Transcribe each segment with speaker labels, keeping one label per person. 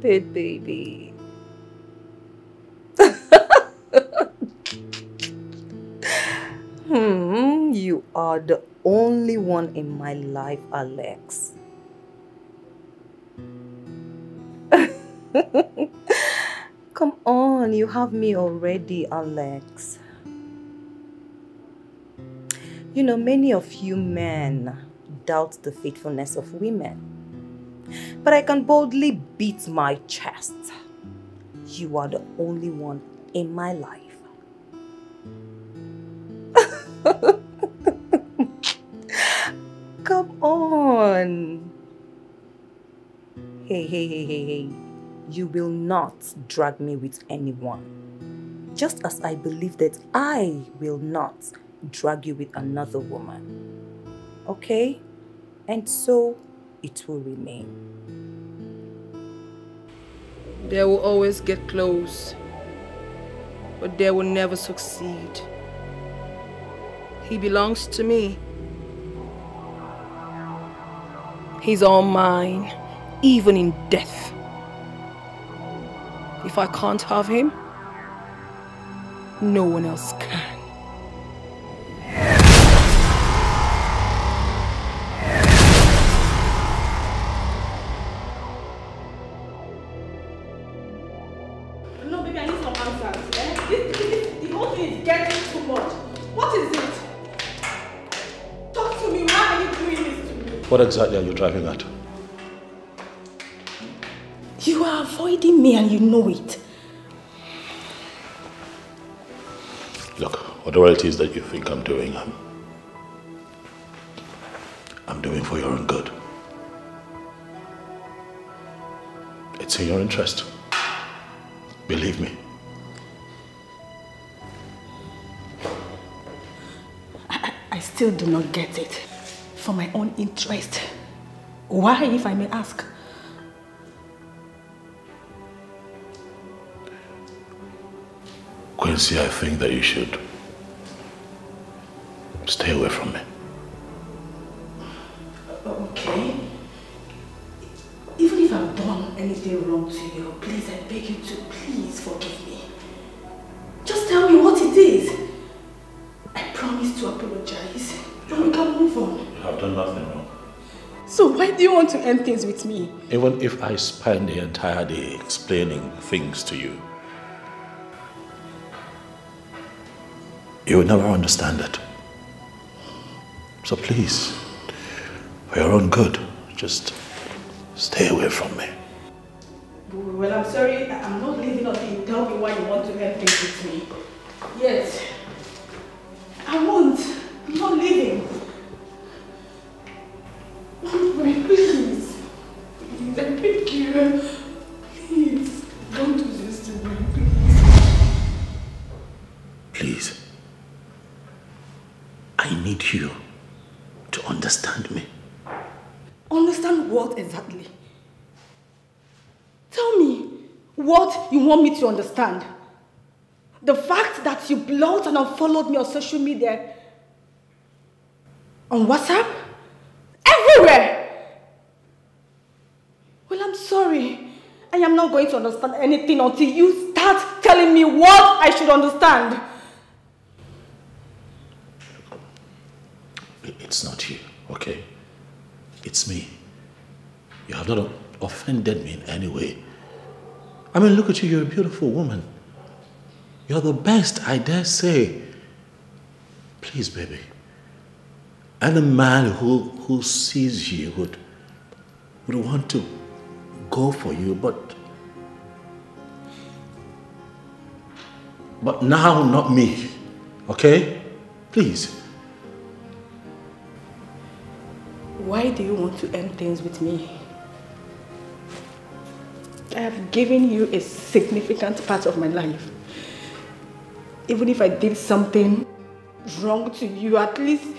Speaker 1: Baby. hmm, you are the only one in my life, Alex. Come on, you have me already, Alex. You know, many of you men doubt the faithfulness of women. But I can boldly beat my chest. You are the only one in my life. Come on. Hey, hey, hey, hey, hey. You will not drag me with anyone. Just as I believe that I will not drag you with another woman. Okay? And so it will remain.
Speaker 2: They will always get close, but they will never succeed. He belongs to me. He's all mine, even in death. If I can't have him, no one else can.
Speaker 3: What
Speaker 4: exactly are you driving at?
Speaker 3: You are avoiding me and you know it.
Speaker 4: Look, whatever it is that you think I'm doing, I'm, I'm doing for your own good. It's in your interest. Believe me.
Speaker 3: I still do not get it. For my own interest. Why, if I may ask?
Speaker 4: Quincy, I think that you should stay away from me.
Speaker 3: Uh, okay. Even if I've done anything wrong to you, please, I beg you to please forgive do you want to end things with me?
Speaker 4: Even if I spend the entire day explaining things to you, you will never understand it. So please, for your own good, just stay away from me.
Speaker 3: Well, I'm sorry. I'm not leaving until you tell me why you want to end things with me. Yes. I won't. I'm not leaving. Want me to understand. The fact that you blocked and unfollowed me on social media, on WhatsApp, everywhere. Well, I'm sorry. I am not going to understand anything until you start telling me what I should understand.
Speaker 4: It's not you, okay? It's me. You have not offended me in any way. I mean, look at you, you're a beautiful woman. You're the best, I dare say. Please, baby. And a man who, who sees you would, would want to go for you, but. But now, not me, okay? Please.
Speaker 3: Why do you want to end things with me? I have given you a significant part of my life. Even if I did something wrong to you, at least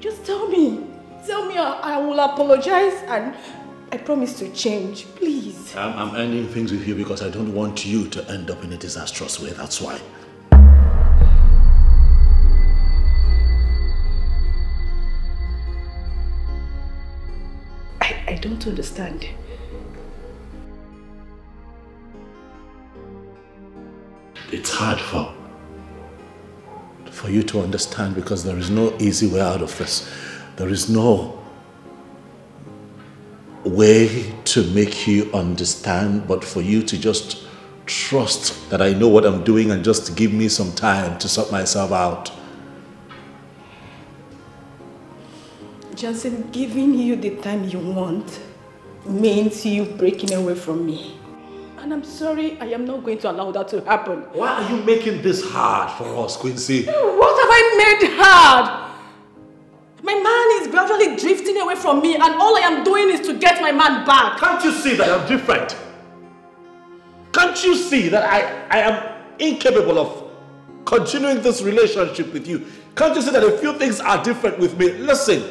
Speaker 3: just tell me. Tell me I, I will apologize and I promise to change, please.
Speaker 4: I'm, I'm ending things with you because I don't want you to end up in a disastrous way, that's why.
Speaker 3: I, I don't understand.
Speaker 4: It's hard for for you to understand because there is no easy way out of this. There is no way to make you understand, but for you to just trust that I know what I'm doing and just give me some time to sort myself out.
Speaker 3: Johnson, giving you the time you want means you breaking away from me. And I'm sorry, I am not going to allow that to happen.
Speaker 4: Why are you making this hard for us, Quincy?
Speaker 3: What have I made hard? My man is gradually drifting away from me and all I am doing is to get my man back.
Speaker 4: Can't you see that I'm different? Can't you see that I, I am incapable of continuing this relationship with you? Can't you see that a few things are different with me? Listen,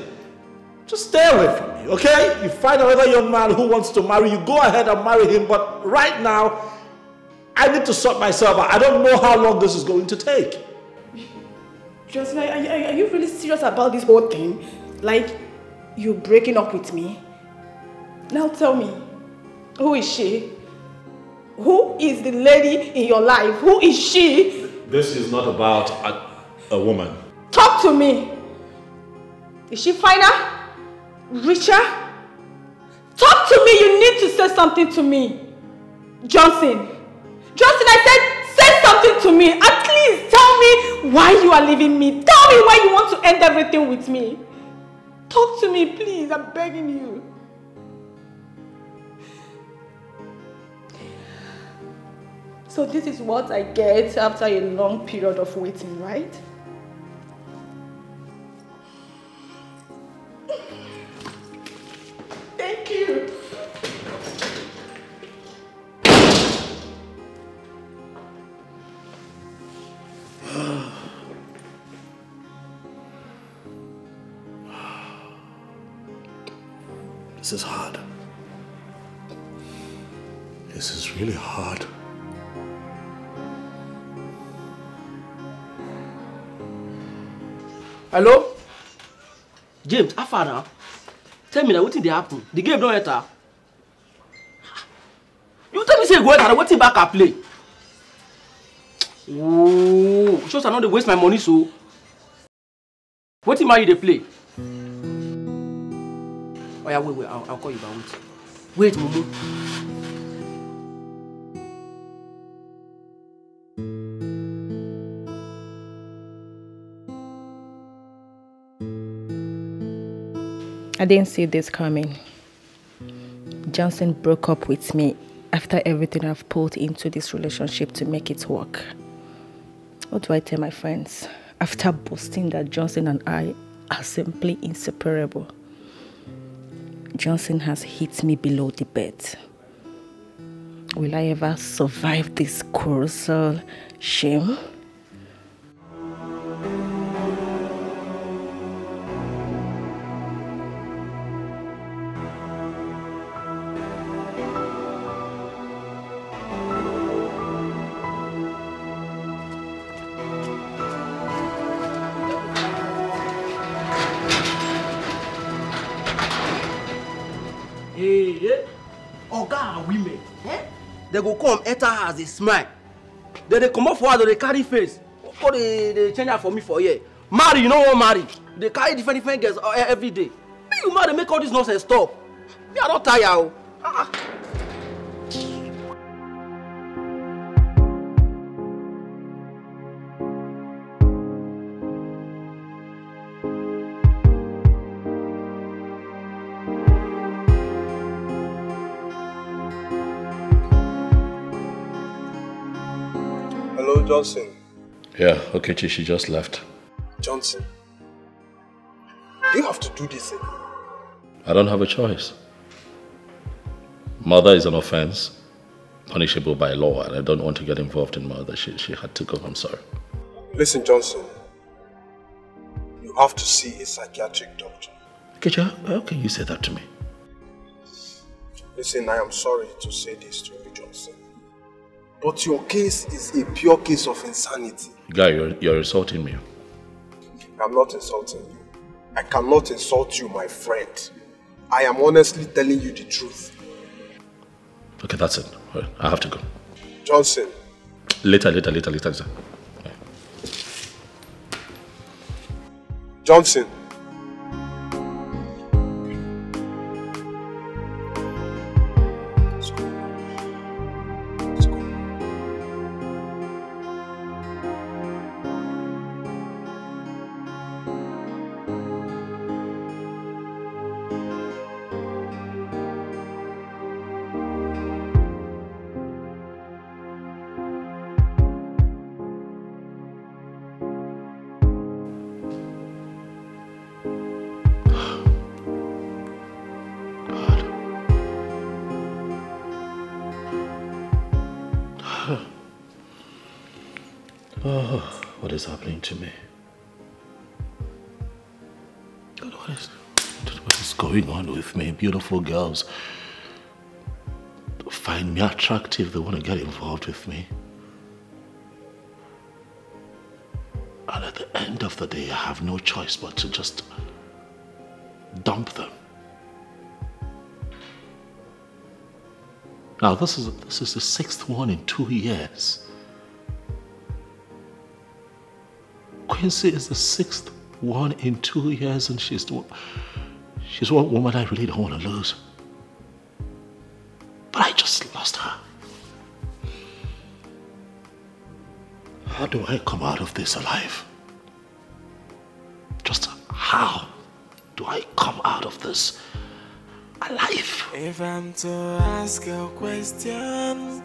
Speaker 4: just stay away from me, okay? You find another young man who wants to marry you, go ahead and marry him. But right now, I need to sort myself out. I don't know how long this is going to take.
Speaker 3: Justin, are, are, are you really serious about this whole thing? Like, you breaking up with me? Now tell me, who is she? Who is the lady in your life? Who is she?
Speaker 4: This is not about a, a woman.
Speaker 3: Talk to me. Is she finer? Richer? Talk to me. You need to say something to me. Johnson. Johnson, I said something to me. At least tell me why you are leaving me. Tell me why you want to end everything with me. Talk to me, please. I'm begging you. So this is what I get after a long period of waiting, right? Thank you.
Speaker 4: This is hard. This is really hard.
Speaker 5: hello? James how far now? Tell me na wetin dey happen? The game don enter. You tell me say you go enter na wetin baka play? Ooo show say i no dey waste my money so. Wetin man you dey play oya wait wait I'll, i'll call you back wait wait mumu.
Speaker 3: I didn't see this coming. Johnson broke up with me after everything I've put into this relationship to make it work. What do I tell my friends after boasting that Johnson and I are simply inseparable? Johnson has hit me below the bed. Will I ever survive this colossal shame?
Speaker 5: Oga and women. Eh? dem go come enter house dey smile. Dem dey comot for house dem dey carry face. Go dey dey change am for me for here? Marry you no wan marry. Dey carry different different girls uh, every day. Make you marry make all this nonsense stop. Me i don tire o. Ah,
Speaker 6: Johnson.
Speaker 4: Yeah, Okechi, she just left.
Speaker 6: Johnson. You have to do this.
Speaker 4: I don't have a choice. Murder is an offense, punishable by law, and I don't want to get involved in murder. She, she had to go, I'm sorry.
Speaker 6: Listen, Johnson. You have to see a psychiatric doctor.
Speaker 4: How, how can you say that to me?
Speaker 6: Listen, I am sorry to say this to you, Johnson. But your case is a pure case of insanity.
Speaker 4: Guy, you're, you're insulting me.
Speaker 6: I'm not insulting you. I cannot insult you, my friend. I am honestly telling you the truth.
Speaker 4: Okay, that's it. I have to go.
Speaker 6: Johnson,
Speaker 4: Later, later, later, later, later.
Speaker 6: Johnson.
Speaker 4: To me. what is, what is going on with me? Beautiful girls find me attractive, they want to get involved with me. And at the end of the day, I have no choice but to just dump them. Now, this is, this is the sixth one in two years. Quincy is the sixth one in two years, and she's the, she's one woman I really don't want to lose. But I just lost her. How do I come out of this alive? Just how do I come out of this alive?
Speaker 7: If I'm to ask a question,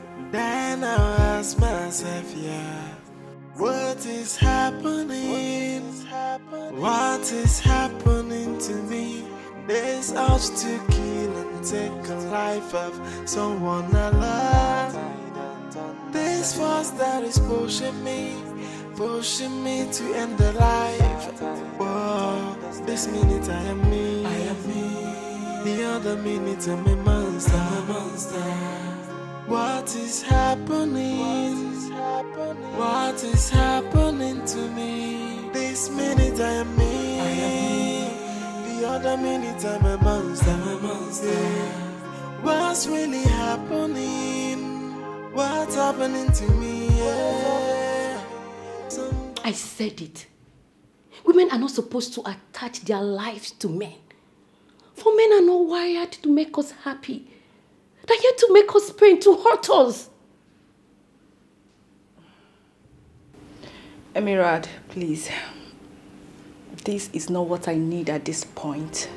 Speaker 7: to kill and take a life of someone I love. This force that is pushing me, pushing me to end the life. Whoa, this minute I am me. I am me. The other minute I'm a monster. I'm a monster. What is happening? What is happening to me? This minute I am me. I am me. The other minute I'm a monster. I'm a monster. What's really happening? What's happening to me? Yeah.
Speaker 1: I said it. Women are not supposed to attach their lives to men. For men are not wired to make us happy. They're here to make us pain, to hurt us.
Speaker 3: Emirad, please. This is not what I need at this point.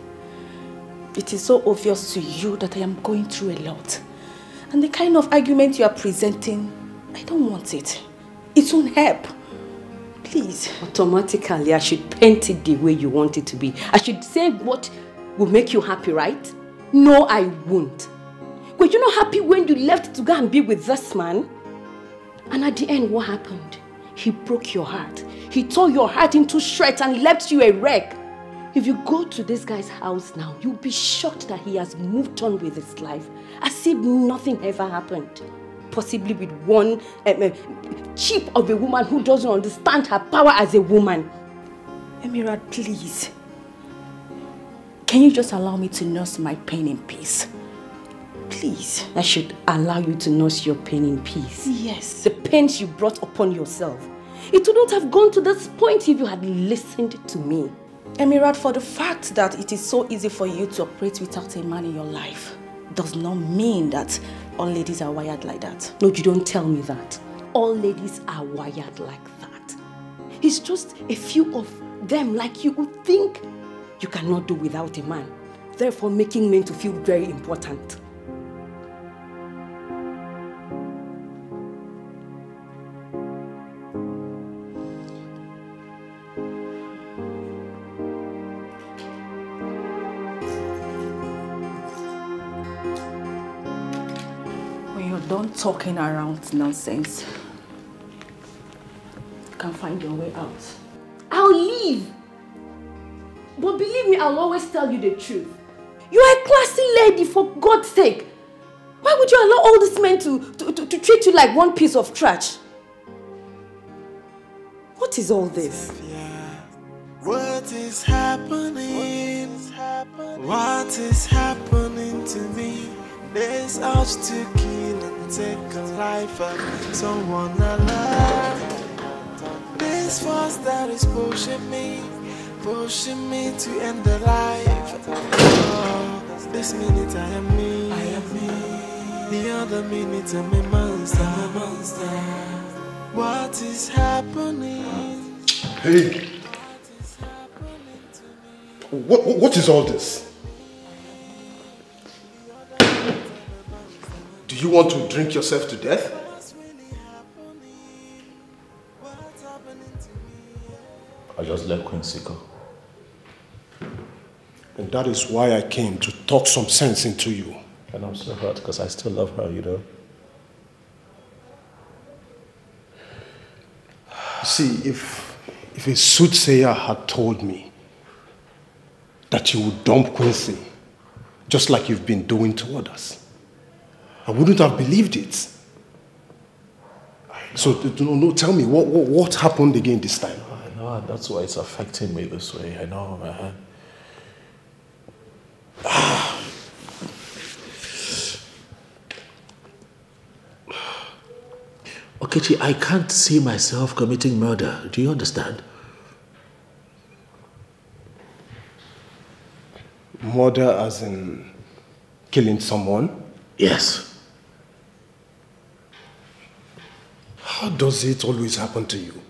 Speaker 3: It is so obvious to you that I am going through a lot. And the kind of argument you are presenting, I don't want it. It won't help. Please.
Speaker 1: Automatically, I should paint it the way you want it to be. I should say what will make you happy, right? No, I won't. Were you not happy when you left to go and be with this man? And at the end, what happened? He broke your heart. He tore your heart into shreds and left you a wreck. If you go to this guy's house now, you'll be shocked that he has moved on with his life as if nothing ever happened. Possibly with one um, chip of a woman who doesn't understand her power as a woman.
Speaker 3: Emirad, please. Can you just allow me to nurse my pain in peace? Please.
Speaker 1: I should allow you to nurse your pain in peace.
Speaker 3: Yes.
Speaker 1: The pains you brought upon yourself. It wouldn't have gone to this point if you had listened to me.
Speaker 3: Emirat, for the fact that it is so easy for you to operate without a man in your life does not mean that all ladies are wired like that.
Speaker 1: No, you don't tell me that. All ladies are wired like that. It's just a few of them like you who think you cannot do without a man, therefore making men to feel very important.
Speaker 3: Talking around nonsense. You can find your way out.
Speaker 1: I'll leave. But believe me, I'll always tell you the truth. You are a classy lady, for God's sake. Why would you allow all these men to, to, to, to treat you like one piece of trash? What is all this?
Speaker 7: What is happening? What is happening to me? To kill take a life of someone I love. This force that is pushing me, pushing me to end the life. Oh, this minute I am me. I am me. The other minute I'm a monster. I'm a monster. What is happening?
Speaker 6: Hey! What, what is all this? You want to drink yourself to death?
Speaker 4: I just let Quincy go.
Speaker 6: And that is why I came to talk some sense into you.
Speaker 4: And I'm so hurt because I still love her, you know.
Speaker 6: See, if, if a soothsayer had told me that you would dump Quincy, just like you've been doing to others, I wouldn't have believed it. So, no, no, tell me, what, what, what happened again this time?
Speaker 4: I know, that's why it's affecting me this way. I know, man. Okechi, I can't see myself committing murder. Do you understand?
Speaker 6: Murder as in killing someone?
Speaker 4: Yes.
Speaker 6: How does it always happen to you?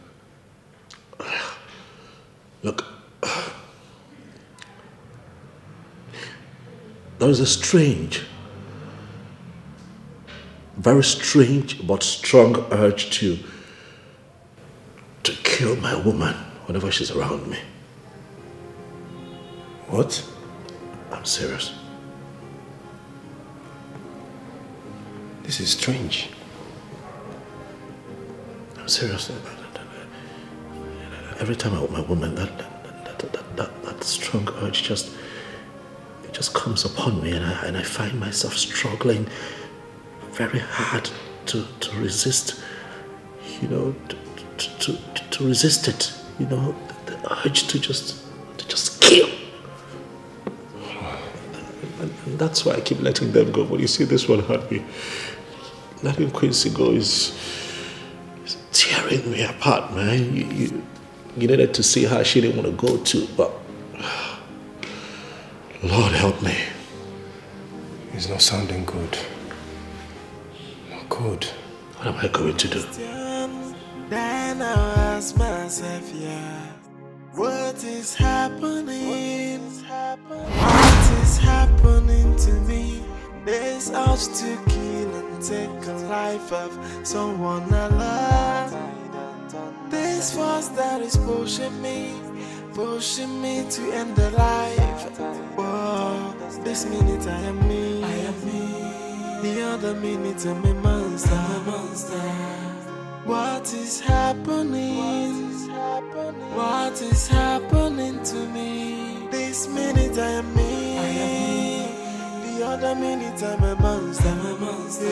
Speaker 4: Look, there is a strange, very strange but strong urge to to kill my woman whenever she's around me.
Speaker 6: What?
Speaker 4: I'm serious.
Speaker 6: This is strange.
Speaker 4: I'm serious. Every time I with my woman, that that, that, that, that, strong urge just it just comes upon me, and I, and I find myself struggling very hard to, to resist. You know, to, to, to, resist it. You know, the, the urge to just to just kill. And that's why I keep letting them go. But you see, this one hurt me. Letting Quincy go is tearing me apart, man. You, you, you needed to see how she didn't want to go to, but Lord help me.
Speaker 6: It's not sounding good. Not good.
Speaker 4: What am I going to do?
Speaker 7: Then I ask myself, yeah, what is happening? What is happening to me? This urge to kill and take a life of someone I love. This force that is pushing me, pushing me to end the life. Whoa, this minute I am me. I am me. The other minute I'm a monster. I'm a monster. What is happening? What is happening to me? This minute I am me. I am me. The other minute I'm a monster. I'm a monster.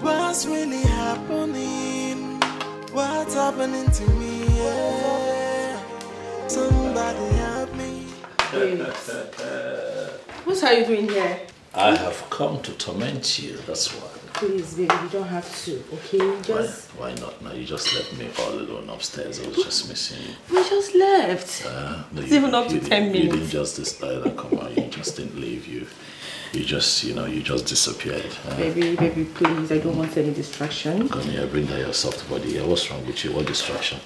Speaker 7: What's really happening? What's happening to me? Yeah. Somebody help me.
Speaker 3: What are you doing here?
Speaker 4: I have come to torment you, that's why.
Speaker 3: Please, baby, you don't have to, okay?
Speaker 4: Why,
Speaker 3: Just.
Speaker 4: why why not? Now you just left me all alone upstairs. I was just missing you.
Speaker 3: We just left.
Speaker 4: Uh, no,
Speaker 3: It's
Speaker 4: you-
Speaker 3: even up to
Speaker 4: you
Speaker 3: 10
Speaker 4: didn't- You
Speaker 3: minutes.
Speaker 4: didn't just decide that, come on, you just didn't leave. You, you just, you know, you just disappeared. Uh,
Speaker 3: Baby, baby, please, I don't want any distraction.
Speaker 4: Come here, bring down your soft body here. What's wrong with you? What distraction?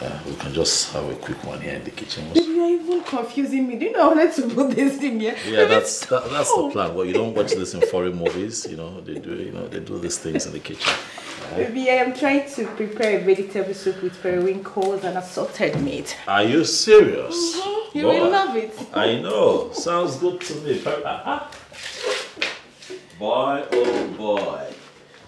Speaker 4: Uh, we can just have a quick one here in the kitchen. What's-
Speaker 3: Baby, you're even confusing me. Do you know how let's put this thing here?
Speaker 4: Yeah, that's that, that's the plan. Well, you don't watch this in foreign movies, you know. They do, you know, they do these things in the kitchen.
Speaker 3: Baby, I am trying to prepare a vegetable soup with periwinkles and assorted meat.
Speaker 4: Are you serious?
Speaker 3: Mm-hmm. You
Speaker 4: Boy,
Speaker 3: will love it.
Speaker 4: I know. Sounds good to me. Boy, oh boy.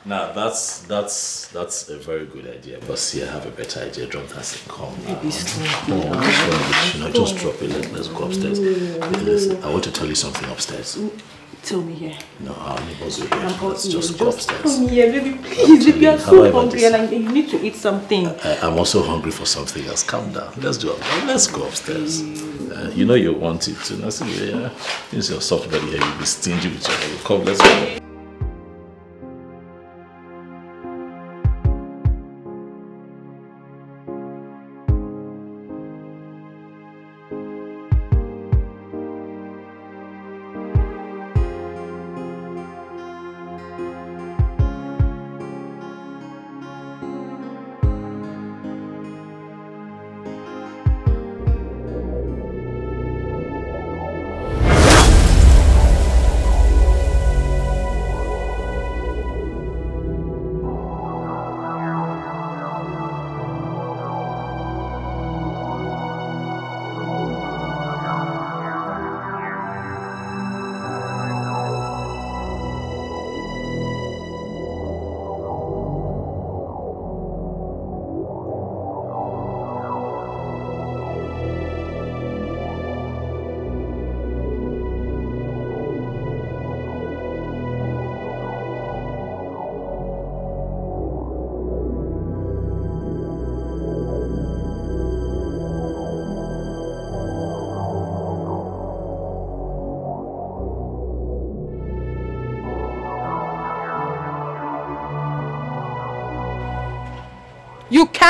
Speaker 4: Now that's that's that's a very good idea. But see, I have a better idea. Drop that thing. Come now.
Speaker 3: Baby, stop.
Speaker 4: Come on, what's wrong with you? Now just drop it. Let, let's go upstairs. Listen, I want to tell you something upstairs.
Speaker 3: Tell me here.
Speaker 4: No, our neighbors.
Speaker 3: I'm all
Speaker 4: Let's just go upstairs.
Speaker 3: Come here, baby, please. If you are so hungry
Speaker 4: this-
Speaker 3: and I- you need to eat something.
Speaker 4: I, I'm also hungry for something else. Calm down. Let's do it. Let's go upstairs. Uh, you know you want it. I said, yeah. Use your soft body here. You'll be stingy with your. Come, let's go.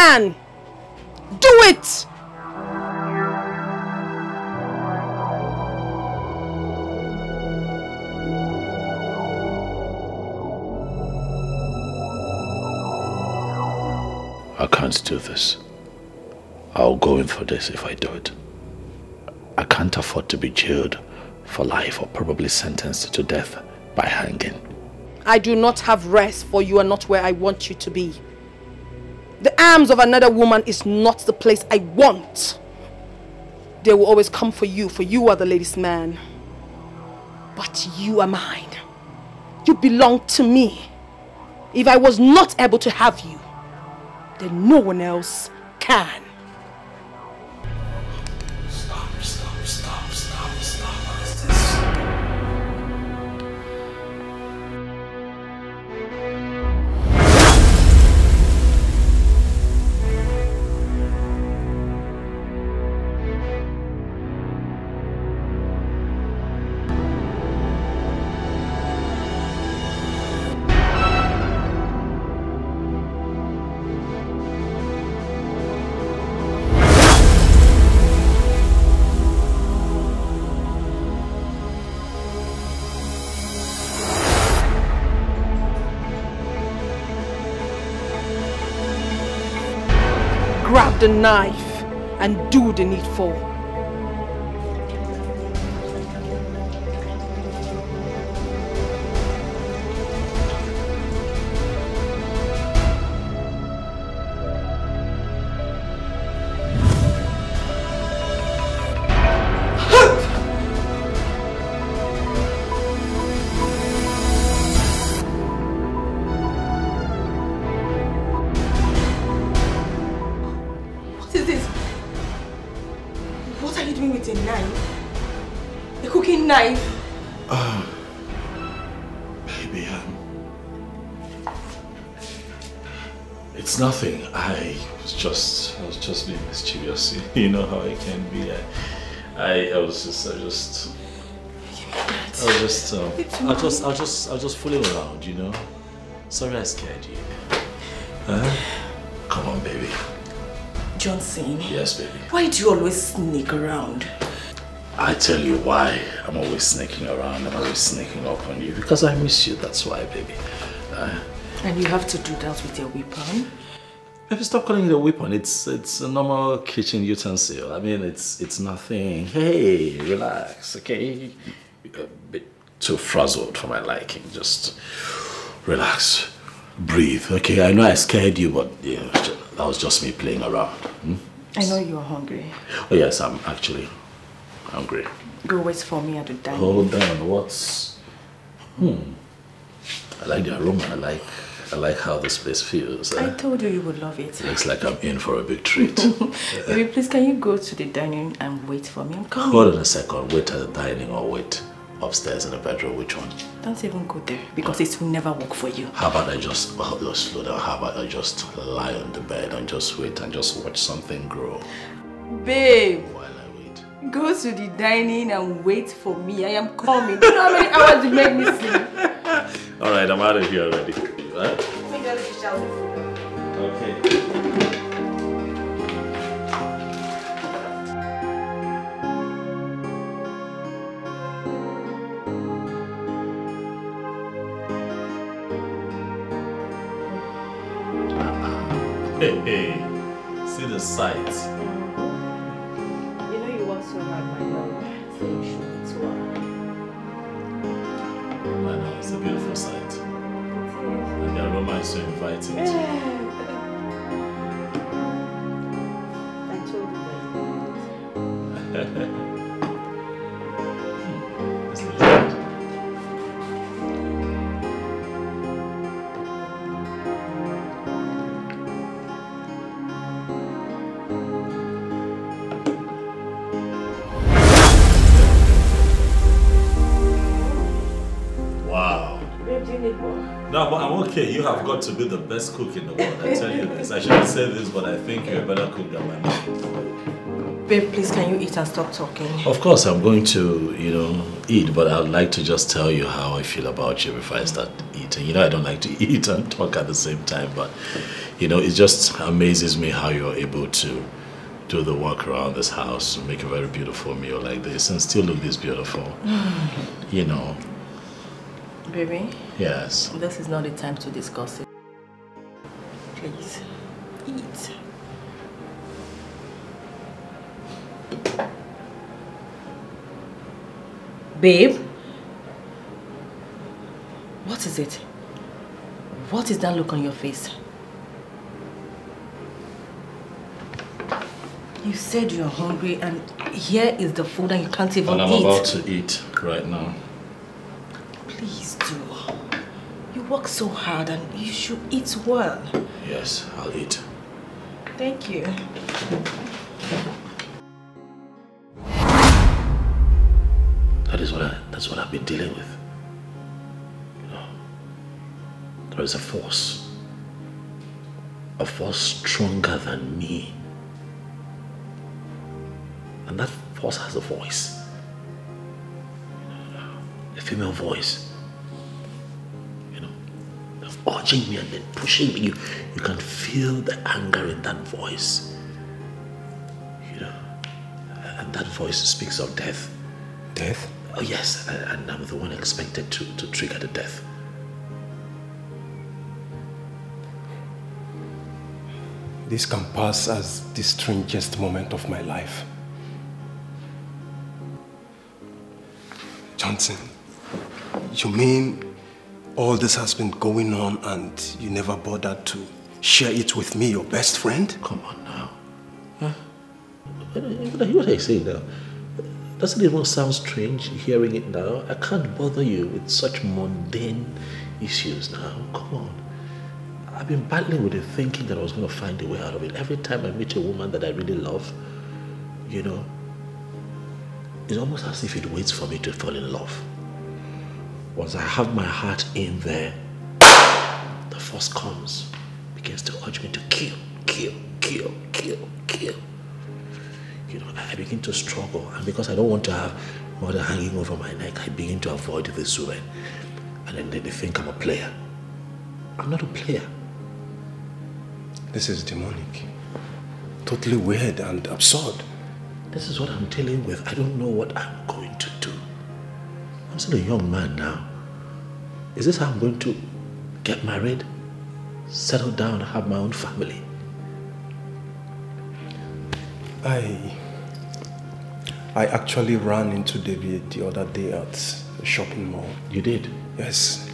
Speaker 2: Can! Do it!
Speaker 4: I can't do this. I'll go in for this if I do it. I can't afford to be jailed for life or probably sentenced to death by hanging.
Speaker 2: I do not have rest for you are not where I want you to be. The arms of another woman is not the place I want. They will always come for you, for you are the lady's man. But you are mine. You belong to me. If I was not able to have you, then no one else can. The knife and do the needful.
Speaker 3: You doing with a knife? A cooking knife?
Speaker 4: Baby, um, it's nothing. I was just, I was just being mischievous. You know how I can be. I, I, I was just, I just, I was just, um, I was just, I was just, I was just fooling around. You know. Sorry, I scared you. Huh? Come on, baby.
Speaker 3: Johnson,
Speaker 4: Yes, baby.
Speaker 3: why do you always sneak around?
Speaker 4: I tell you why I'm always sneaking around. I'm always sneaking up on you because I miss you. That's why, baby. Uh,
Speaker 3: And you have to do that with your weapon?
Speaker 4: Baby, stop calling it a weapon. It's it's a normal kitchen utensil. I mean, it's it's nothing. Hey, relax, okay? A bit too frazzled for my liking. Just relax, breathe, okay? I know I scared you, but yeah, that was just me playing around. hmm?
Speaker 3: I know you're hungry.
Speaker 4: Oh yes, I'm actually hungry.
Speaker 3: Go wait for me at the dining.
Speaker 4: Hold on, what's? Hmm. I like the aroma. I like I like how this place feels.
Speaker 3: I
Speaker 4: Uh,
Speaker 3: told you you would love it.
Speaker 4: looks like I'm in for a big treat.
Speaker 3: Baby, please can you go to the dining and wait for me? I'm coming.
Speaker 4: Hold on a second. Wait at the dining or wait Upstairs in the bedroom, which one?
Speaker 3: Don't even go there because it will never work for you.
Speaker 4: How about I just, oh, slow down. How about I just lie on the bed and just wait and just watch something grow
Speaker 3: Babe,
Speaker 4: while I wait?
Speaker 3: go to the dining and wait for me. I am coming. Do you know how many hours you made me sleep?
Speaker 4: All right, I'm out of here already. Right? Okay. Hey, hey, see the sights.
Speaker 3: You know you work so hard, my love. So you should eat well.
Speaker 4: I know, it's a beautiful sight. And the aroma is so inviting. No, but I'm okay. You have got to be the best cook in the world. I tell you this. I shouldn't say this, but I think you're a better cook than my mom.
Speaker 3: Babe, please, can you eat and stop talking?
Speaker 4: Of course, I'm going to, you know, eat, but I'd like to just tell you how I feel about you before I start eating. You know, I don't like to eat and talk at the same time, but, you know, it just amazes me how you're able to do the work around this house, make a very beautiful meal like this, and still look this beautiful. Mm. you know,
Speaker 3: Baby,
Speaker 4: yes.
Speaker 3: this is not the time to discuss it. Please, eat. Babe? What is it? What is that look on your face? You said you're hungry and here is the food and you can't even
Speaker 4: And I'm
Speaker 3: eat.
Speaker 4: about to eat right now.
Speaker 3: Do. You work so hard and you should eat well.
Speaker 4: Yes, I'll eat.
Speaker 3: Thank you.
Speaker 4: That is what I, that's what I've been dealing with. You know, there is a force, a force stronger than me, and that force has a voice, a female voice. Urging me and then pushing me. You, you can feel the anger in that voice. You know, and that voice speaks of death.
Speaker 6: Death?
Speaker 4: Oh yes, and and I'm the one expected to, to trigger the death.
Speaker 6: This can pass as the strangest moment of my life. Johnson, you mean all this has been going on and you never bothered to share it with me, your best friend?
Speaker 4: Come on now. Huh? What are you saying now? Doesn't it even sound strange hearing it now? I can't bother you with such mundane issues now. Come on. I've been battling with it thinking that I was going to find a way out of it. Every time I meet a woman that I really love, you know, it's almost as if it waits for me to fall in love. Once I have my heart in there, the force comes, begins to urge me to kill, kill, kill, kill, kill. You know, I begin to struggle, and because I don't want to have murder hanging over my neck, I begin to avoid this woman. And then they think I'm a player. I'm not a player.
Speaker 6: This is demonic. Totally weird and absurd.
Speaker 4: This is what I'm dealing with. I don't know what I'm going to do. I'm still a young man now. Is this how I'm going to get married, settle down, have my own family?
Speaker 6: I I actually ran into David the other day at a shopping mall.
Speaker 4: You did?
Speaker 6: Yes.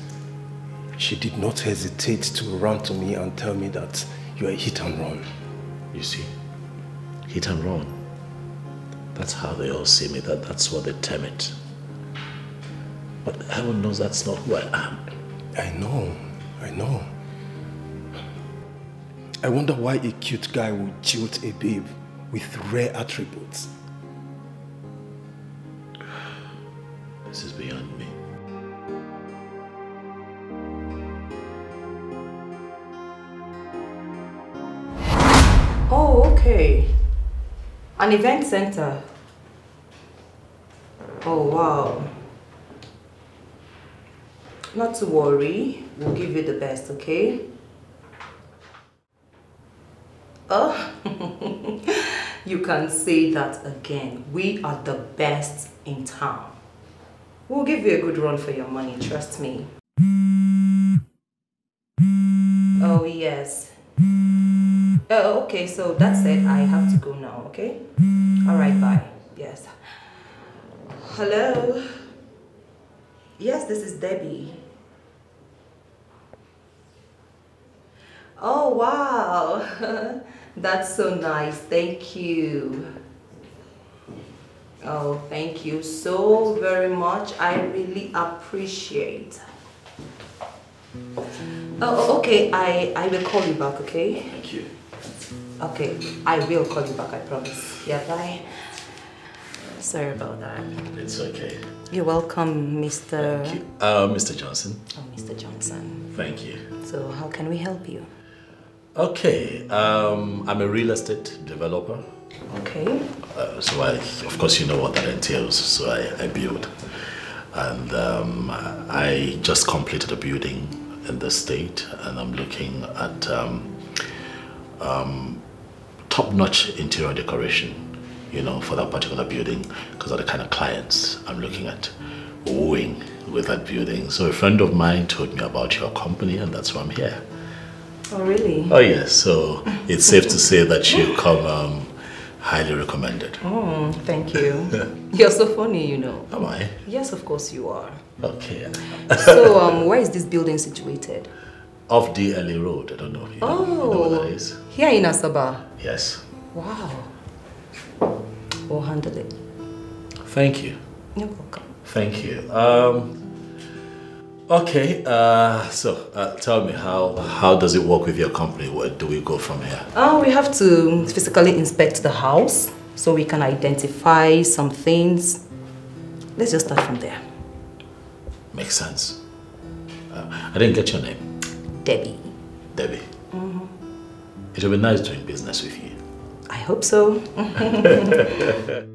Speaker 6: She did not hesitate to run to me and tell me that you are hit and run.
Speaker 4: You see, hit and run. That's how they all see me. That, that's what they term it. But heaven knows that's not who I am.
Speaker 6: I know, I know. I wonder why a cute guy would jilt a babe with rare attributes.
Speaker 4: This is beyond me.
Speaker 1: Oh, okay. An event center. Oh, wow. Not to worry. We'll give you the best, okay? Oh, you can say that again. We are the best in town. We'll give you a good run for your money, trust me. Oh, yes. Oh, okay, so that's it. I have to go now, okay? Alright, bye. Yes. Hello? Yes, this is Debbie. Oh, wow. That's so nice. Thank you. Oh, thank you so very much. I really appreciate. Oh, okay. I, I will call you back, okay?
Speaker 4: Thank you.
Speaker 1: Okay, I will call you back, I promise. Yeah, bye. Sorry about that.
Speaker 4: It's okay.
Speaker 1: You're welcome, Mr.
Speaker 4: Thank you. Uh, Mr. Johnson.
Speaker 1: Oh, Mr. Johnson.
Speaker 4: Thank you.
Speaker 1: So, how can we help you?
Speaker 4: Okay, um, I'm a real estate developer.
Speaker 1: Okay.
Speaker 4: Uh, so I, of course, you know what that entails. So I, I build, and um, I just completed a building in the state, and I'm looking at um, um, top-notch interior decoration. You know, for that particular building, because of the kind of clients I'm looking at wooing with that building. So a friend of mine told me about your company, and that's why I'm here.
Speaker 1: Oh, really?
Speaker 4: Oh yes, so it's safe to say that you come um, highly recommended.
Speaker 1: Oh, thank you. You're so funny, you know.
Speaker 4: Am I?
Speaker 1: Yes, of course you are.
Speaker 4: Okay.
Speaker 1: So, um, where is this building situated?
Speaker 4: Off DLA Road. I don't know if you know, you know what that is.
Speaker 1: Here in Asaba.
Speaker 4: Yes.
Speaker 1: Wow. We'll handle it.
Speaker 4: Thank you.
Speaker 1: You're welcome.
Speaker 4: Thank you. Um, okay. Uh, so uh, tell me how how does it work with your company? Where do we go from here?
Speaker 1: Uh, we have to physically inspect the house so we can identify some things. Let's just start from there.
Speaker 4: Makes sense. Uh, I didn't get your name.
Speaker 1: Debbie.
Speaker 4: Debbie. It will be nice doing business with you.
Speaker 1: I hope so.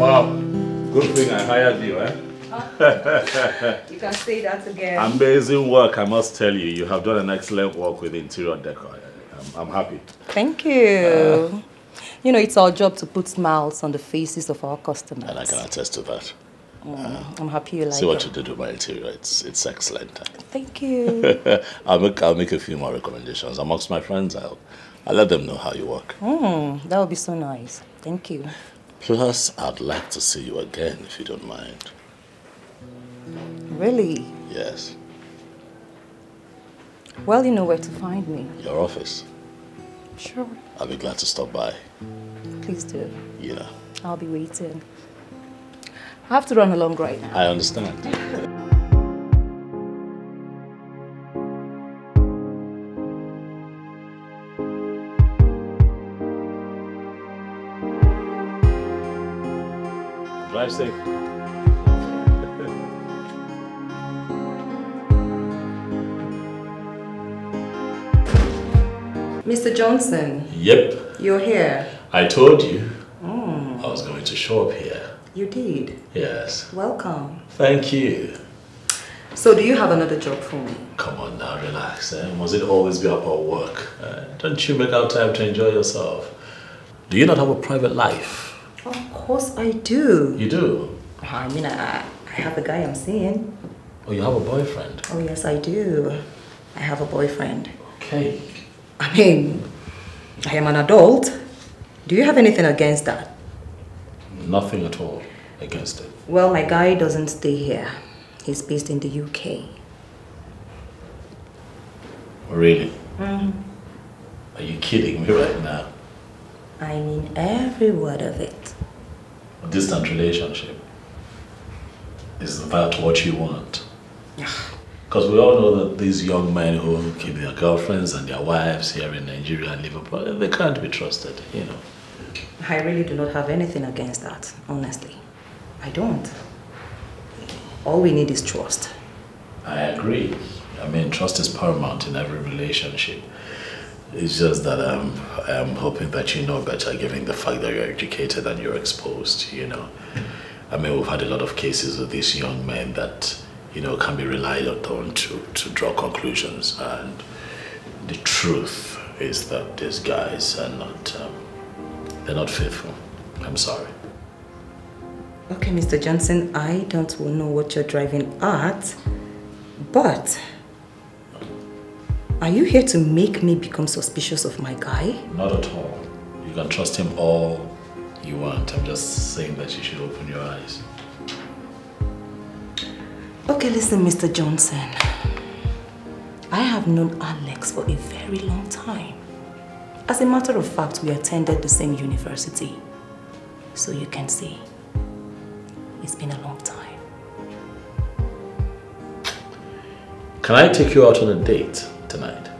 Speaker 4: Wow. Good thing I hired you, eh?
Speaker 1: you can say that again.
Speaker 4: Amazing work, I must tell you. You have done an excellent work with interior decor. I'm, I'm happy.
Speaker 1: Thank you. you know, it's our job to put smiles on the faces of our customers.
Speaker 4: And I can attest to that.
Speaker 1: Mm, I'm happy you like it.
Speaker 4: See what
Speaker 1: it.
Speaker 4: you did with my interior. It's it's excellent.
Speaker 1: Thank you.
Speaker 4: I'll make I'll make a few more recommendations amongst my friends. I'll I'll let them know how you work.
Speaker 1: mm, that would be so nice. Thank you.
Speaker 4: Plus, I'd like to see you again if you don't mind.
Speaker 1: Really?
Speaker 4: Yes,
Speaker 1: Well, you know where to find me.
Speaker 4: your office.
Speaker 1: Sure.
Speaker 4: I'll be glad to stop by.
Speaker 1: Please do.
Speaker 4: Yeah.
Speaker 1: I'll be waiting. I have to run along right now.
Speaker 4: I understand.
Speaker 1: Mr. Johnson,
Speaker 4: Yep,
Speaker 1: you're here.
Speaker 4: I told you
Speaker 1: Mm,
Speaker 4: I was going to show up here.
Speaker 1: you did.
Speaker 4: Yes,
Speaker 1: Welcome.
Speaker 4: thank you.
Speaker 1: So, do you have another job for me?
Speaker 4: Come on now, relax. Eh? Must it always be about work? Eh? Don't you make out time to enjoy yourself? Do you not have a private life?
Speaker 1: Of course I do.
Speaker 4: You do?
Speaker 1: I mean, I, I have a guy I'm seeing.
Speaker 4: Oh, you have a boyfriend?
Speaker 1: Oh, yes, I do. I have a boyfriend.
Speaker 4: Okay.
Speaker 1: I mean, I am an adult. Do you have anything against that?
Speaker 4: Nothing at all against it.
Speaker 1: Well, my guy doesn't stay here. He's based in the UK.
Speaker 4: Really?
Speaker 1: Mm.
Speaker 4: Are you kidding me right now?
Speaker 1: I mean every word of it.
Speaker 4: Distant relationship. Is that what you want? Yeah. Because we all know that these young men who keep their girlfriends and their wives here in Nigeria and Liverpool, they can't be trusted, you know.
Speaker 1: I really do not have anything against that, honestly. I don't. All we need is trust.
Speaker 4: I agree. I mean, trust is paramount in every relationship. It's just that um, I'm hoping that you know better, given the fact that you're educated and you're exposed, you know. I mean, we've had a lot of cases of these young men that, you know, can be relied on to, to draw conclusions. And the truth is that these guys are not, um, they're not faithful. I'm sorry.
Speaker 1: Okay, Mr. Johnson, I don't know what you're driving at, but are you here to make me become suspicious of my guy?
Speaker 4: Not at all. You can trust him all you want. I'm just saying that you should open your eyes.
Speaker 1: Okay, listen, Mr. Johnson. I have known Alex for a very long time. As a matter of fact, we attended the same university. So you can see, it's been a long time.
Speaker 4: Can I take you out on a date tonight?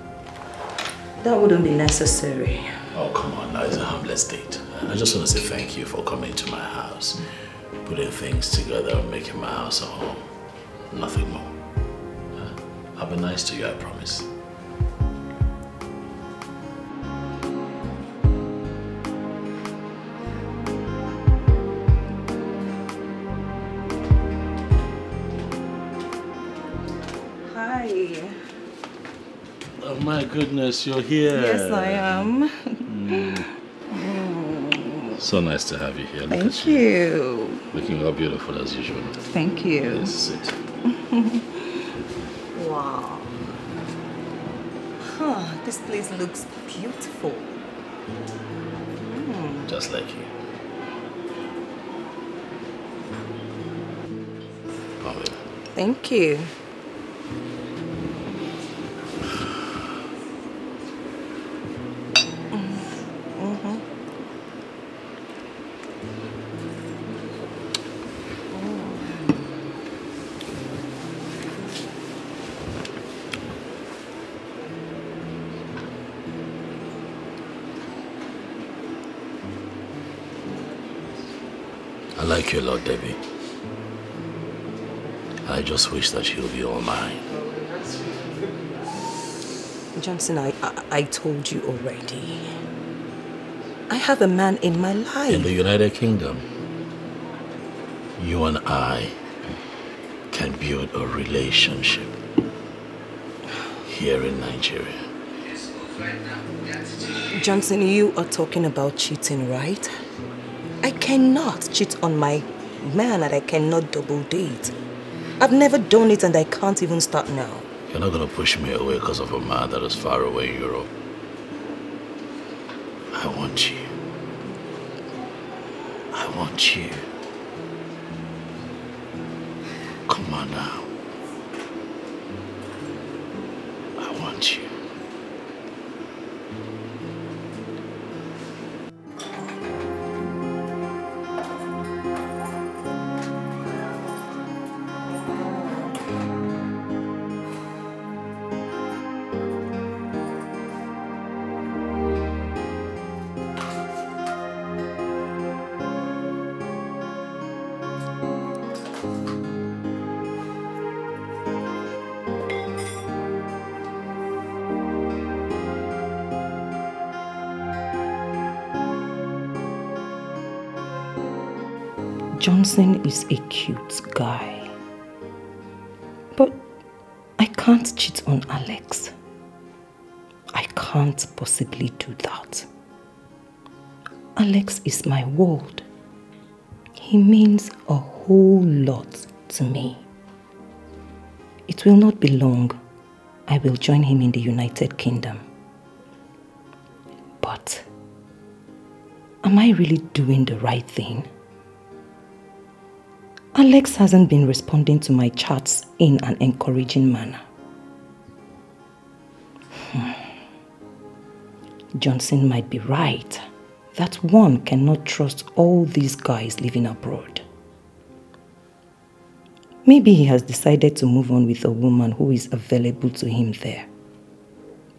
Speaker 1: That wouldn't be necessary.
Speaker 4: Oh, come on, now it's a harmless date. I just want to say thank you for coming to my house, putting things together making my house a home. Nothing more. I'll be nice to you, I promise. My goodness, you're here.
Speaker 1: Yes, I am. Mm. Mm.
Speaker 4: So nice to have you here. Look
Speaker 1: Thank
Speaker 4: at
Speaker 1: you.
Speaker 4: Looking all beautiful as usual.
Speaker 1: Thank you.
Speaker 4: Yes, sit.
Speaker 1: Wow. Huh, this place looks beautiful. Hmm.
Speaker 4: Just like you.
Speaker 1: Thank you.
Speaker 4: You lot, Debbie. I just wish that you'll be all mine.
Speaker 1: Johnson, I, I, I told you already. I have a man in my life.
Speaker 4: In the United Kingdom, you and I can build a relationship here in Nigeria.
Speaker 1: Johnson, you are talking about cheating, right? I cannot cheat on my man and I cannot double date. I've never done it and I can't even start now.
Speaker 4: You're not gonna push me away because of a man that is far away in Europe. I want you. I want you. Come on now. I want you.
Speaker 1: Johnson is a cute guy. But I can't cheat on Alex. I can't possibly do that. Alex is my world. He means a whole lot to me. It will not be long. I will join him in the United Kingdom. But am I really doing the right thing? Alex hasn't been responding to my chats in an encouraging manner. Hmm. Johnson might be right that one cannot trust all these guys living abroad. Maybe he has decided to move on with a woman who is available to him there.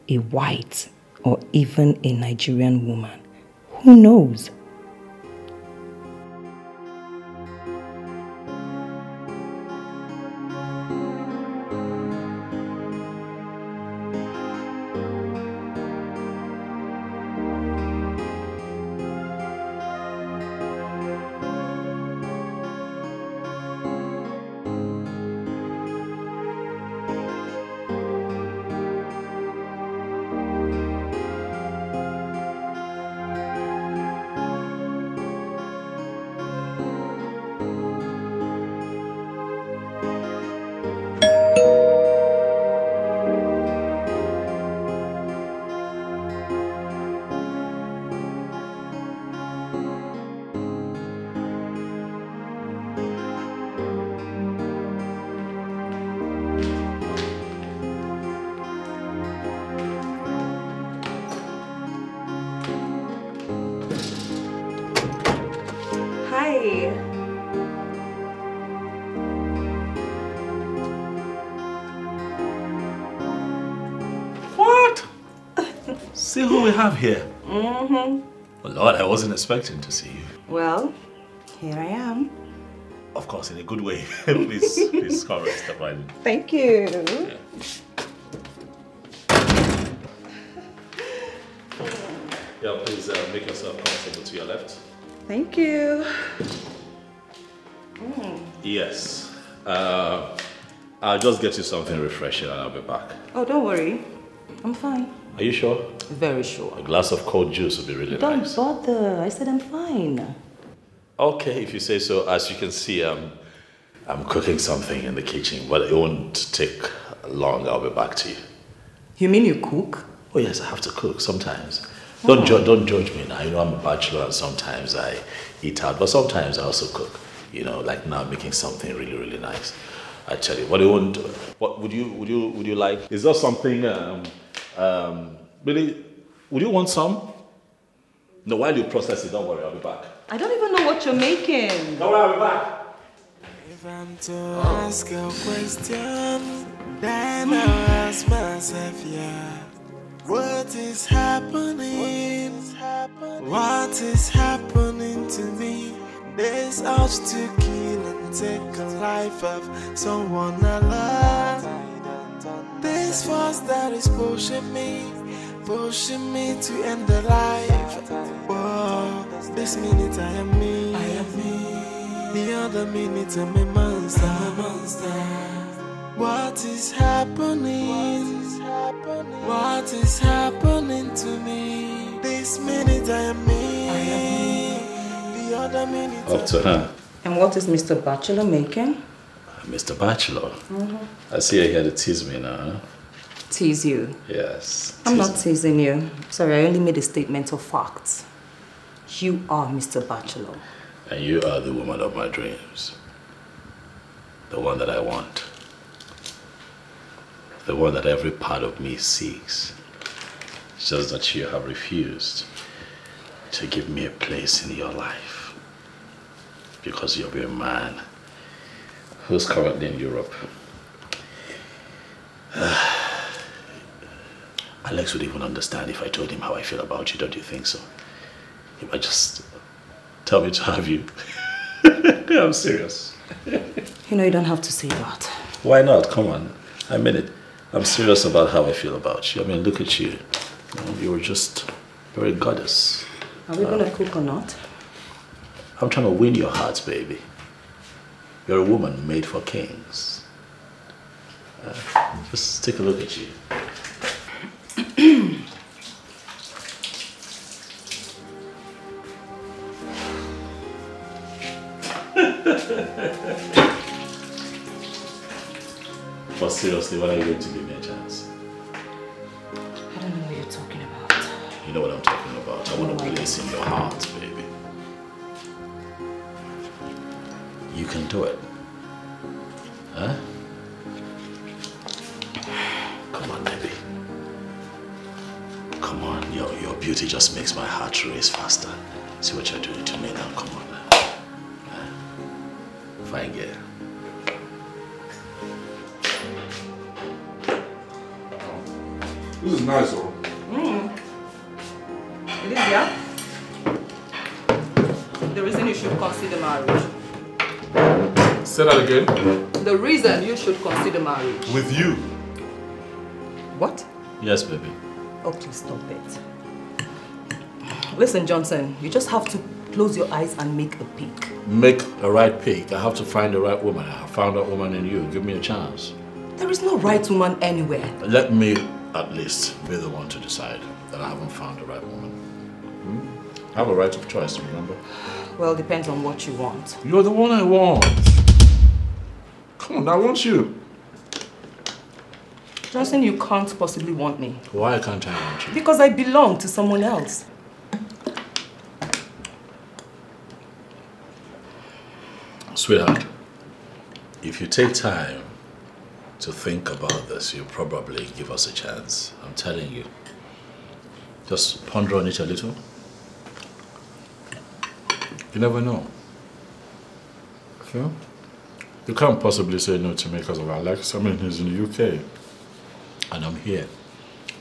Speaker 1: A white or even a Nigerian woman. Who knows?
Speaker 4: Have here.
Speaker 1: Mm-hmm.
Speaker 4: Well, Lord, I wasn't expecting to see you.
Speaker 1: Well, here I am.
Speaker 4: Of course, in a good way. please, please come and step right in.
Speaker 1: Thank you.
Speaker 4: Yeah, please uh, make yourself comfortable to your left.
Speaker 1: Thank you.
Speaker 4: Yes. Uh, I'll just get you something refreshing and I'll be back.
Speaker 1: Oh, don't worry. I'm fine.
Speaker 4: Are you sure?
Speaker 1: Very sure.
Speaker 4: A glass of cold juice would be really nice.
Speaker 1: Don't bother. I said I'm fine.
Speaker 4: Okay, if you say so. As you can see, um, I'm cooking something in the kitchen, but it won't take long. I'll be back to you.
Speaker 1: You mean you cook?
Speaker 4: Oh yes, I have to cook sometimes. Don't ju- don't judge me now. You know I'm a bachelor, and sometimes I eat out, but sometimes I also cook. You know, like now making something really really nice. I tell you, what do you want? What would you would you would you like? Is there something um, um, really? Would you want some? No, while you process it, don't worry, I'll be back.
Speaker 1: I don't even know what you're making.
Speaker 4: Don't worry, I'll be back.
Speaker 7: If I'm to ask a question, then I'll ask myself, yeah. What is happening? What is happening to me? This urge to kill and take a life of someone I love. This force that is pushing me, pushing me to end the life. Whoa, this minute I am me. I am me. The other minute I'm a monster. I'm a monster. What is happening? What is happening to me? This minute I am me. I am me. The other minute
Speaker 4: Up to her.
Speaker 1: And what is Mr. Bachelor making?
Speaker 4: Mr. Bachelor. Mm-hmm. I see you're here to tease me now.
Speaker 1: Tease you.
Speaker 4: Yes.
Speaker 1: I'm not teasing you. Sorry, I only made a statement of facts. You are Mr. Bachelor.
Speaker 4: And you are the woman of my dreams. The one that I want. The one that every part of me seeks. It's just that you have refused to give me a place in your life. Because you're a man who's currently in Europe. Alex would even understand if I told him how I feel about you, don't you think so? He might just tell me to have you. I'm serious.
Speaker 1: You know you don't have to say that.
Speaker 4: Why not? Come on. I mean it. I'm serious about how I feel about you. I mean, look at you. You, know, you were just very goddess.
Speaker 1: Are we gonna cook or not?
Speaker 4: I'm trying to win your hearts, baby. You're a woman made for kings. Uh, just take a look at you. But seriously, when are you going to give me a chance?
Speaker 1: I don't know what you're talking about.
Speaker 4: You know what I'm talking about. I want to place in your heart, baby. You can do it. Huh? Come on, baby. Come on, your, your beauty just makes my heart race faster. See what you're doing to me now. Come on. Now. Huh? Fine girl.
Speaker 8: This is nice, though. Mm.
Speaker 1: Lydia, the reason you should consider marriage.
Speaker 8: Say that again.
Speaker 1: The reason you should consider marriage.
Speaker 8: With you.
Speaker 1: What?
Speaker 4: Yes, baby.
Speaker 1: Oh, please stop it. Listen, Johnson, you just have to close your eyes and make a pick.
Speaker 4: Make a right pick. I have to find the right woman. I found that woman in you. Give me a chance.
Speaker 1: There is no right woman anywhere.
Speaker 4: Let me at least be the one to decide that I haven't found the right woman. Hmm? I have a right of choice, remember?
Speaker 1: Well, depends on what you want.
Speaker 8: You're the one I want. Come on, I want you.
Speaker 1: Johnson, you can't possibly want me.
Speaker 4: Why can't I want you?
Speaker 1: Because I belong to someone else.
Speaker 4: Sweetheart, if you take time to think about this, you'll probably give us a chance. I'm telling you. Just ponder on it a little. You never know. Okay? You can't possibly say no to me because of Alex. I mean, he's in the UK. And I'm here.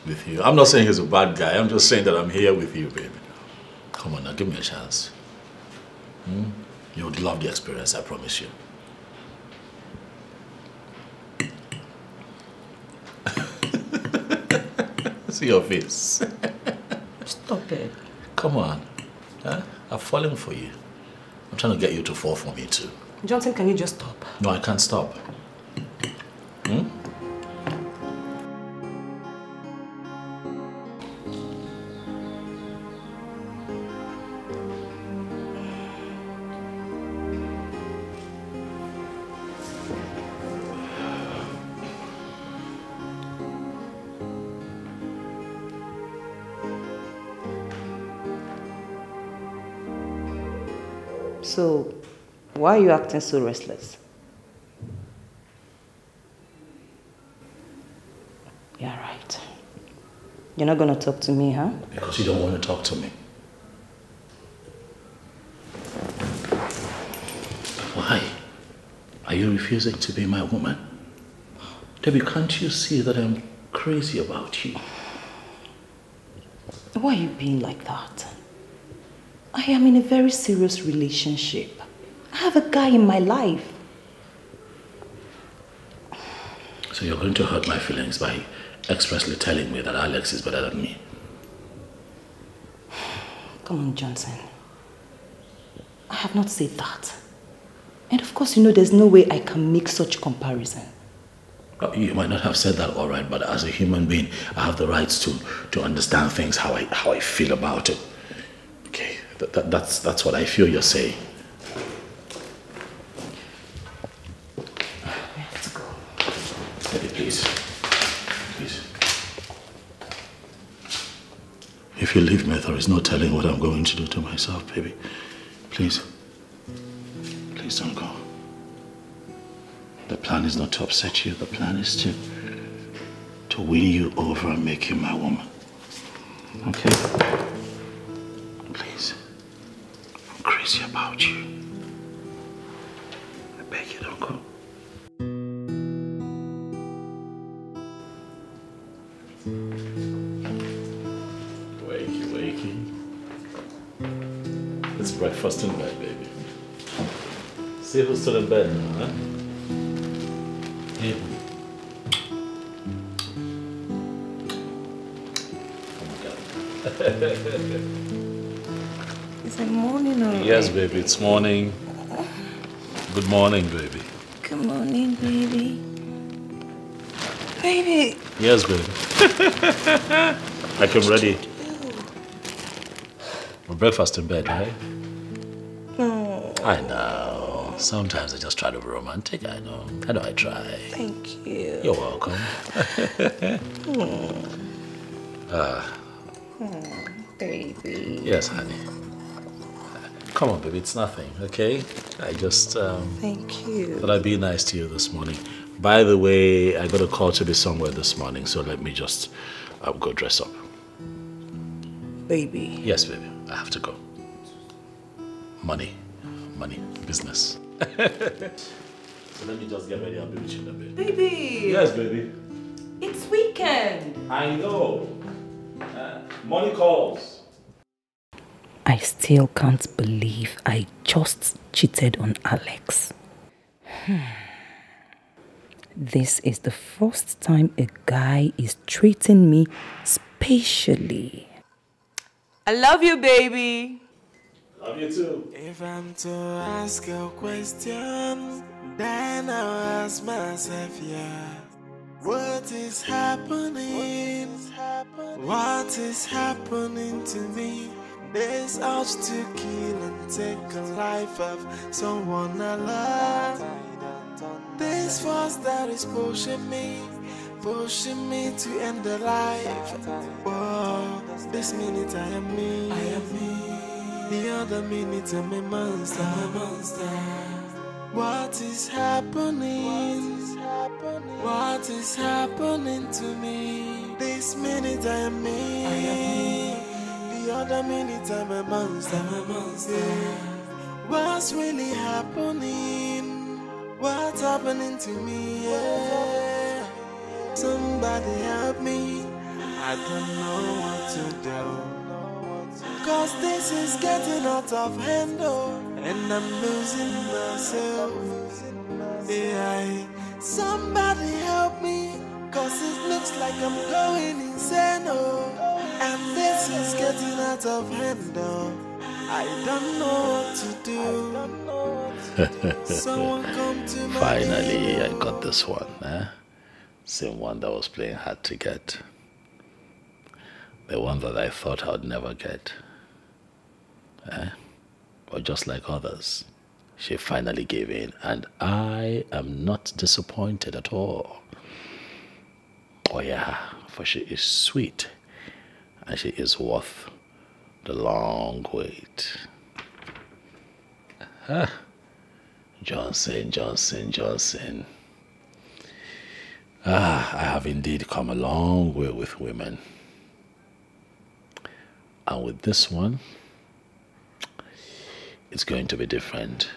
Speaker 4: with you. I'm not saying he's a bad guy. I'm just saying that I'm here with you, baby. Come on now, give me a chance. Hmm? You would love the experience, I promise you. See your face.
Speaker 1: Stop it.
Speaker 4: Come on. Huh? I've fallen for you. I'm trying to get you to fall for me too.
Speaker 1: Johnson, can you just stop?
Speaker 4: No, I can't stop. Hmm?
Speaker 1: Why are you acting so restless? Yeah, right. You're not gonna talk to me, huh?
Speaker 4: Because you don't want to talk to me. Why? Are you refusing to be my woman? Debbie, can't you see that I'm crazy about you?
Speaker 1: Why are you being like that? I am in a very serious relationship. I have a guy in my life.
Speaker 4: So you're going to hurt my feelings by expressly telling me that Alex is better than me.
Speaker 1: Come on, Johnson. I have not said that. And of course, you know there's no way I can make such comparison.
Speaker 4: You might not have said that all right, but as a human being, I have the rights to, to understand things how I, how I feel about it. Okay, that, that, that's, that's what I feel you're saying. Eddie, please. Please. If you leave me, there is no telling what I'm going to do to myself, baby. Please. Please don't go. The plan is not to upset you. The plan is to to win you over and make you my woman. Okay? Please. I'm crazy about you. I beg you, don't go. It's breakfast in bed, baby. See who's still in bed now, huh? Yeah.
Speaker 1: Is it morning or
Speaker 4: Yes, baby, it's morning. Good morning, baby.
Speaker 1: Good morning, baby. Baby.
Speaker 4: Yes, baby. like I'm ready. For breakfast in bed, right? I know. Sometimes I just try to be romantic. I know. I know I try.
Speaker 1: thank you.
Speaker 4: You're welcome. Ah,
Speaker 1: Oh, baby.
Speaker 4: yes, honey. Come on, baby. It's nothing, okay? I just um,
Speaker 1: Thank you.
Speaker 4: thought I'd be nice to you this morning. By the way, I got a call to be somewhere this morning, so let me just uh, go dress up.
Speaker 1: Baby.
Speaker 4: Yes, baby. I have to go. Money. Money. Business. so let me just get ready. I'll be with you in a bit.
Speaker 1: Baby.
Speaker 4: Yes, baby.
Speaker 1: It's weekend.
Speaker 4: I know. Uh, money calls.
Speaker 1: I still can't believe I just cheated on Alex. Hmm. This is the first time a guy is treating me spatially. I love you, baby.
Speaker 4: Love you too.
Speaker 7: If I'm to ask a question, then I'll ask myself, yeah. What is happening? What is happening to me? This urge to kill and take a life of someone I love. This force that is pushing me, pushing me to end the life. Whoa, this minute I am me. I am me. The other minute I'm a monster. I'm a monster. What is happening? What is happening to me? This minute I am me. I am me. The other minute I'm a monster. I'm a monster. What's really happening? What's happening to me? Yeah. Somebody help me. I don't know what to do. Cause this is getting out of hand, oh, and I'm losing myself. Yeah, somebody help me, cause it looks like I'm going insane, oh, and this is getting out of hand, oh. I don't know what to do. Someone come to my
Speaker 4: Finally, I got this one. Eh? Same one that was playing hard to get. The one that I thought I'd never get. Eh? But just like others, she finally gave in, and I am not disappointed at all. Oh, yeah, for she is sweet and she is worth the long wait. Ah, Johnson, Johnson, Johnson. Ah, I have indeed come a long way with women. And with this one, it's going to be different.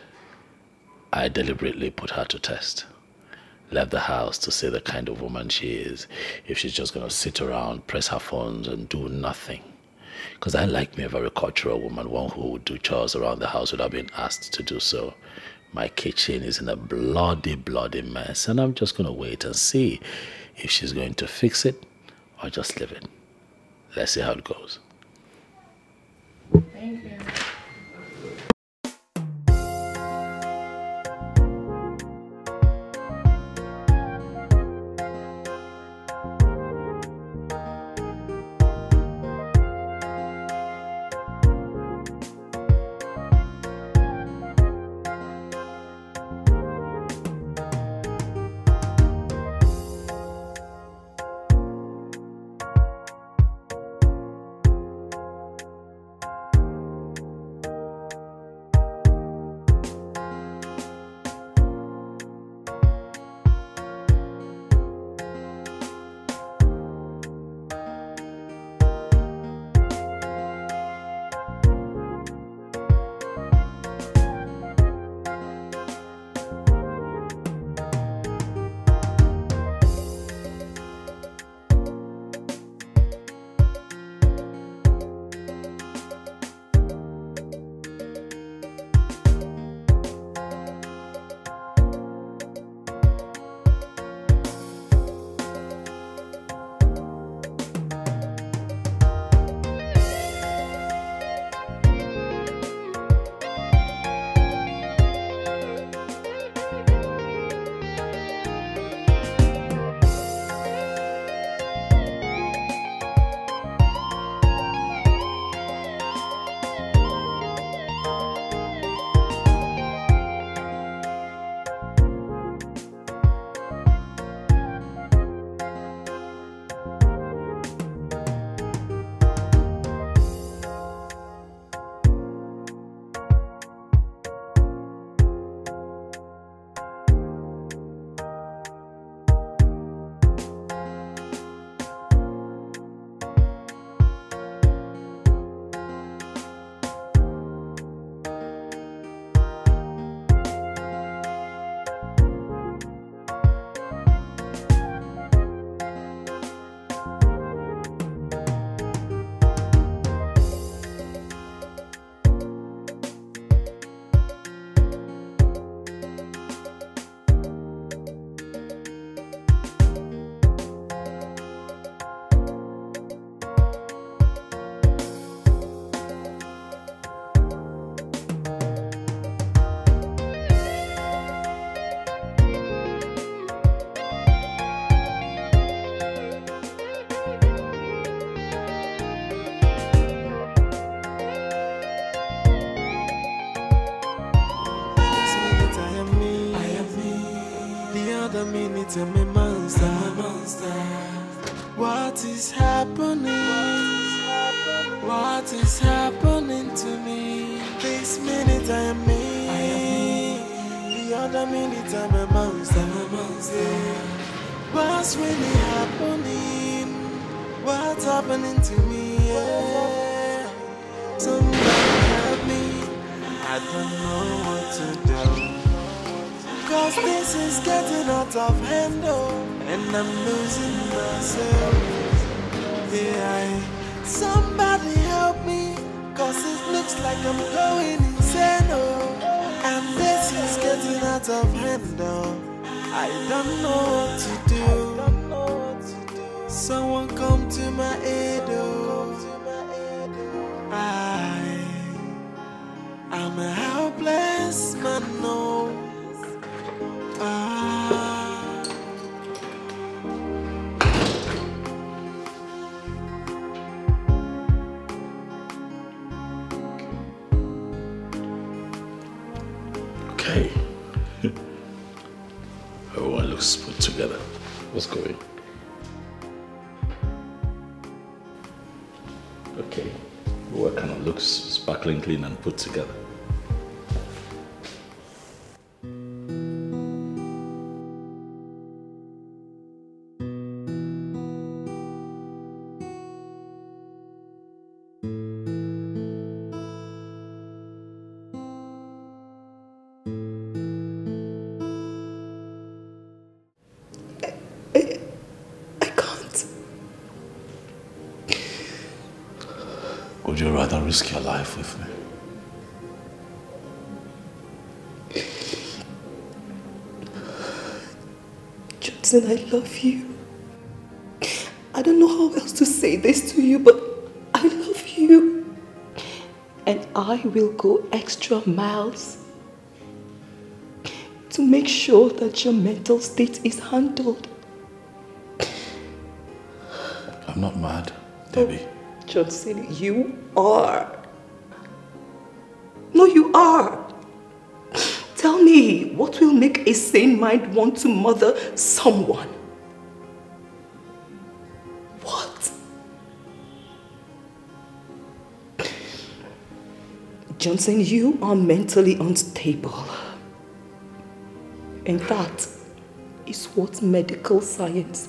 Speaker 4: I deliberately put her to test. Left the house to see the kind of woman she is. If she's just going to sit around, press her phones, and do nothing. Because I like me a very cultural woman, one who would do chores around the house without being asked to do so. My kitchen is in a bloody, bloody mess, and I'm just going to wait and see if she's going to fix it or just leave it. Let's see how it goes.
Speaker 3: Thank you.
Speaker 7: Happening to me? Yeah. Somebody help me. I don't know what to do. Cause this is getting out of hand, oh, and I'm losing myself. Yeah, Somebody help me, cause it looks like I'm going insane. Oh. And this is getting out of hand. Oh. I don't know what to do. Someone come I'm a helpless man. No. Ah.
Speaker 4: Okay. Everyone looks put together. What's going? Okay. Sparkling clean and put together?
Speaker 1: I can't.
Speaker 4: Would you rather risk your life
Speaker 1: Johnson, I love you. I don't know how else to say this to you, but I love you. And I will go extra miles to make sure that your mental state is handled.
Speaker 4: I'm not mad, oh, Debbie.
Speaker 1: Johnson, you are. Mind want to mother someone? What? Johnson, you are mentally unstable. And that is what medical science.